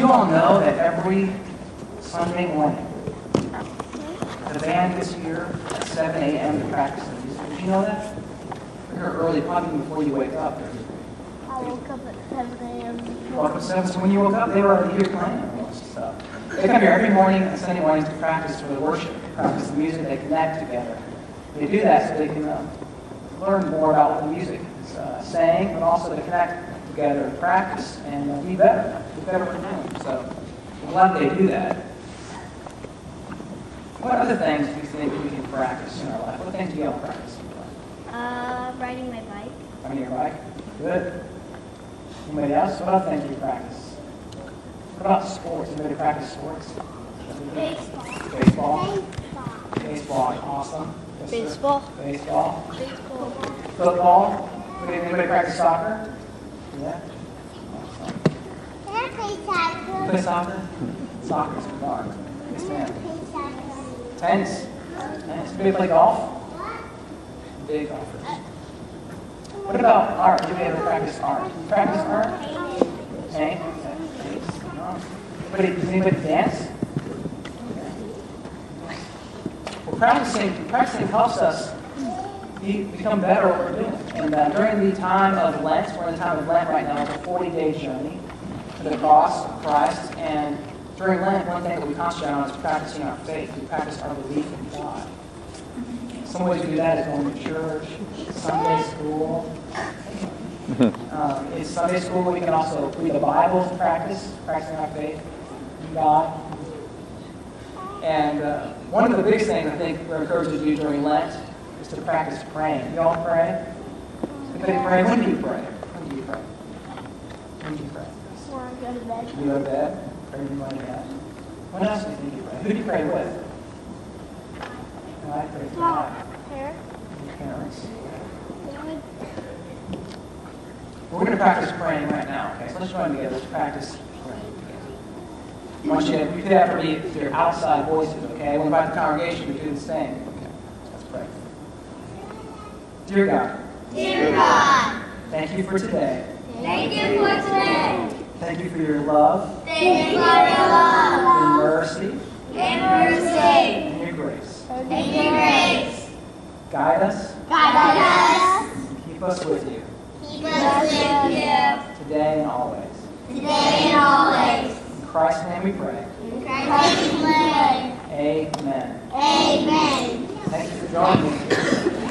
you all know that every Sunday morning, the band is here at 7 a.m. to practice the music? Did you know that? We're here early, probably before you wake up. I woke up at 7 a.m. Woke up at 7, so when you woke up, they were already here playing stuff. They come here every morning and Sunday mornings to practice for the worship, practice the music, they connect together. They do that so they can uh, learn more about what the music is uh, saying, but also to connect together and practice and uh, be better, be better for. Glad they do that. What other things do you think we can practice in our life? What things do you all practice in your life? Uh, riding my bike. Riding your bike? Good. Anybody else? What other things do you practice? What about sports? Anybody practice sports? Baseball. Baseball? Baseball. Baseball, awesome. Yes. Baseball. Baseball. Baseball. Football? Anybody, practice soccer? Yeah? Awesome. I play soccer? Play soccer? Soccer's fun. Yes, ma'am. Tennis? Tennis. Anybody play golf? Big golfers. What about art? Anybody ever practice art? Practice art? Okay. Anybody, does anybody dance? Well, practicing, practicing helps us be, become better at what we're doing. And uh, during the time of Lent, we're in the time of Lent right now, it's a 40-day journey the cross of Christ. And during Lent, one thing that we concentrate on is practicing our faith. We practice our belief in God. Some ways we do that is going to church, Sunday school. Um, in Sunday school, we can also read the Bible to practice, practicing our faith in God. And uh, one of the biggest things I think we're encouraged to do during Lent is to practice praying. You all pray? Anybody pray? When do you pray? When do you pray? When do you pray? When I go to bed. You go to bed? Pray when you lie down. What else do you think you pray? Who do you pray with? No, I pray with God. Hair. Your parents. We're going to practice praying right now, okay? So let's join together. Let's practice praying together. I want you to repeat after me with your outside voices, okay? We'll invite the congregation to do the same. Okay, let's pray. Dear God, Dear God, thank you for today. thank you for today. Thank you for your love, Thank you for your love your mercy, and mercy and your grace. and your grace. Guide us Guide us. and keep us with you Keep us with you. today and always. today and always. In Christ's name we pray. In Christ's name. Amen. Amen. Thank you for joining me.